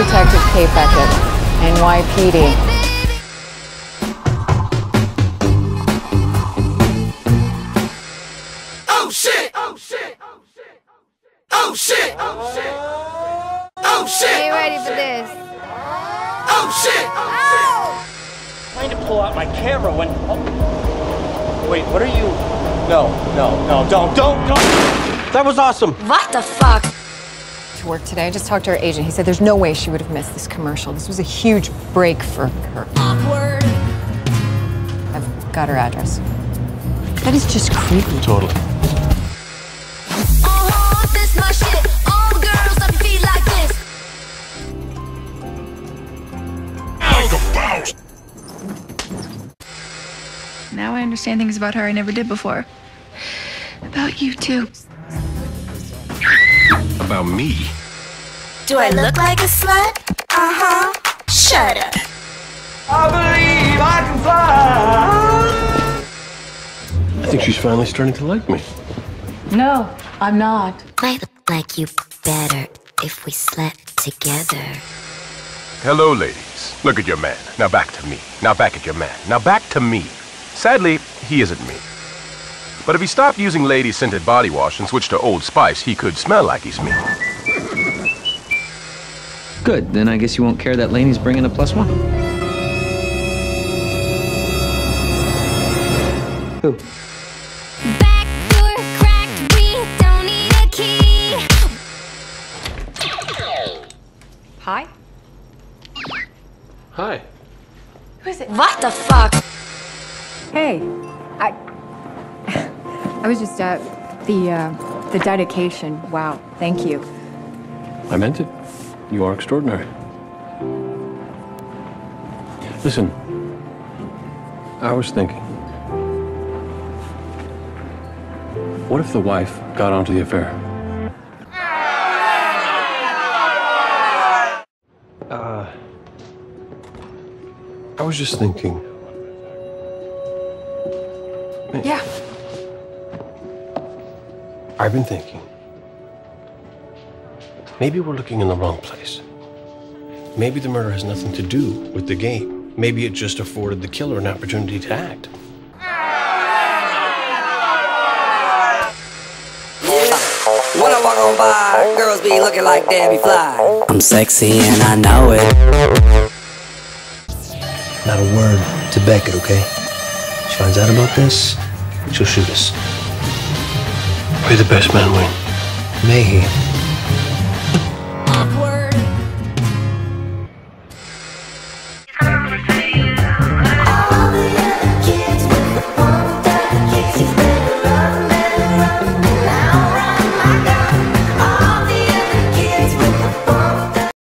Detective Kate Beckett, NYPD. Oh shit! Oh shit! Oh shit! Oh shit! Oh shit! Oh shit! Are you ready for this? Oh shit! trying to pull out my camera when. Oh. Wait, what are you? No, no, no, don't, don't, don't. That was awesome. What the fuck? To work today, I just talked to her agent. He said there's no way she would have missed this commercial. This was a huge break for her. Awkward. I've got her address. That is just creepy. Totally. This my shit. All the girls up your feet like this. Now I understand things about her I never did before. About you, too. About me. Do I look like a slut? Uh-huh. Shut up. I believe I can fly. I think she's finally starting to like me. No, I'm not. Might look like you better if we slept together. Hello, ladies. Look at your man. Now back to me. Now back at your man. Now back to me. Sadly, he isn't me. But if he stopped using lady scented body wash and switched to Old Spice, he could smell like he's me. Good, then I guess you won't care that Lanie's bringing a plus one. Who? Back door cracked. We don't need a key. Hi? Hi. Who is it? What the fuck? Hey, I. I was just at the uh, the dedication. Wow, thank you. I meant it. You are extraordinary. Listen, I was thinking. What if the wife got onto the affair? Uh, I was just thinking. Yeah. I've been thinking. Maybe we're looking in the wrong place. Maybe the murder has nothing to do with the game. Maybe it just afforded the killer an opportunity to act. When I walk on by, girls be looking like Debbie Fly. I'm sexy and I know it. Not a word to Beckett, okay? She finds out about this, she'll shoot us. May the best man win. May he?